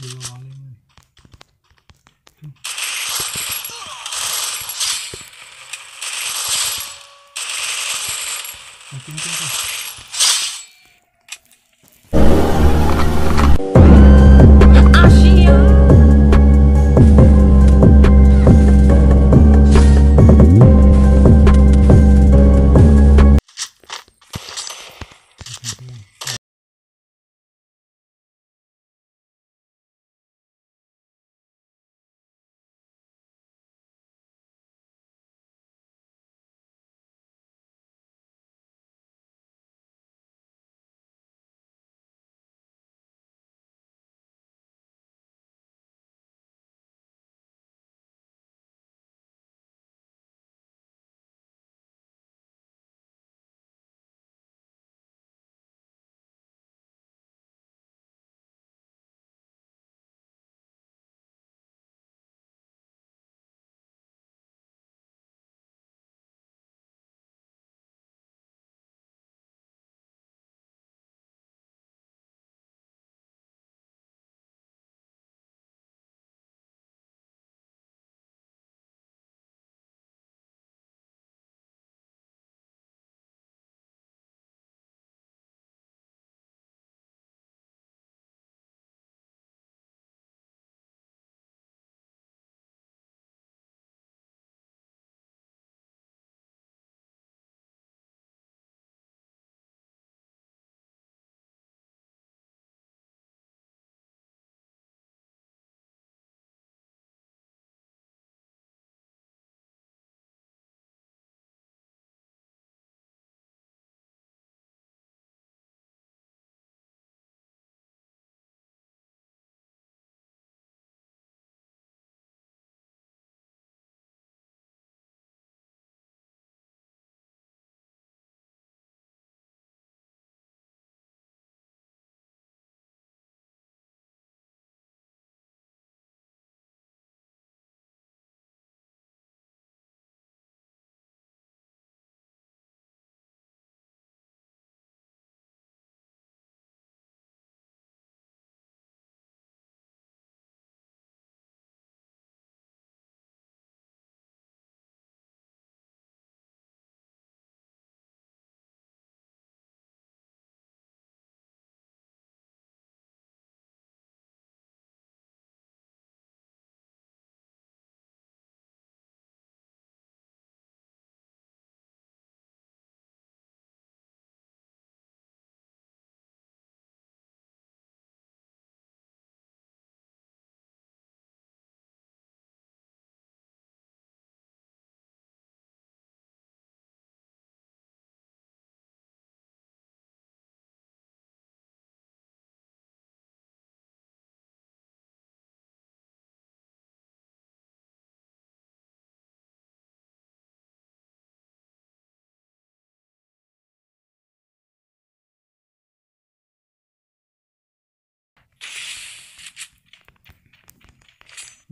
dua waling nih Mungkin-mungkin tuh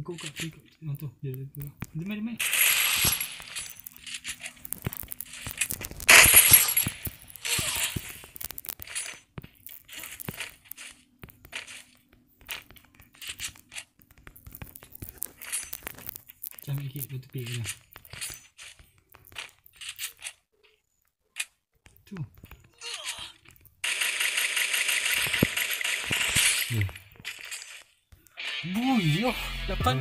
mati. Buka buka buka. Yang tu. Dia dia. dia. Dia main dia main. Bonjour, y'a pas.